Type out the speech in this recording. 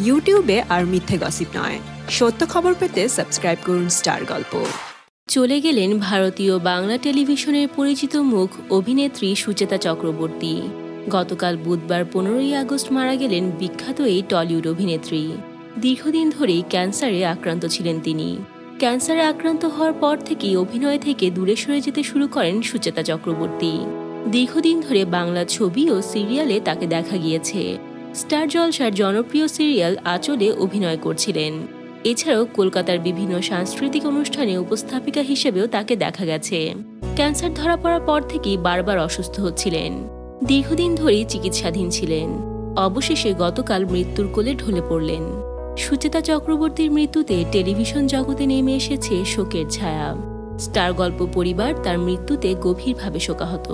ইউটিউবে আর মিথ্যে গসিপ নয়। সত্য খবর পেতে সাবস্ক্রাইব করুন স্টার গল্প চলে গেলেন ভারতীয় বাংলা টেলিভিশনের পরিচিত মুখ অভিনেত্রী সুচেতা চক্রবর্তী। গতকাল বুধবার পনেরোই আগস্ট মারা গেলেন বিখ্যাত এই টলিউড অভিনেত্রী। দীর্ঘদিন ধরেই ক্যান্সারে আক্রান্ত ছিলেন তিনি। ক্যান্সারে আক্রান্ত হওয়ার পর থেকেই অভিনয় থেকে দূরে সরে যেতে শুরু করেন সুচেতা চক্রবর্তী। দীর্ঘদিন ধরে বাংলা ছবি ও সিরিয়ালে তাকে দেখা গিয়েছে। স্টার জলসার জনপ্রিয় সিরিয়াল আচলে অভিনয় করছিলেন। এছাড়াও কলকাতার বিভিন্ন সাংস্কৃতিক অনুষ্ঠানে উপস্থাপিকা হিসেবেও তাকে দেখা গেছে। ক্যান্সার ধরা পড়ার পর থেকেই বারবার অসুস্থ হচ্ছিলেন। দীর্ঘদিন ধরেই চিকিৎসাধীন ছিলেন। অবশেষে গতকাল মৃত্যুর কোলে ঢলে পড়লেন। সুচেতা চক্রবর্তীর মৃত্যুতে টেলিভিশন জগতে নেমে এসেছে শোকের ছায়া। স্টার গল্প পরিবার তার মৃত্যুতে গভীরভাবে শোকাহত।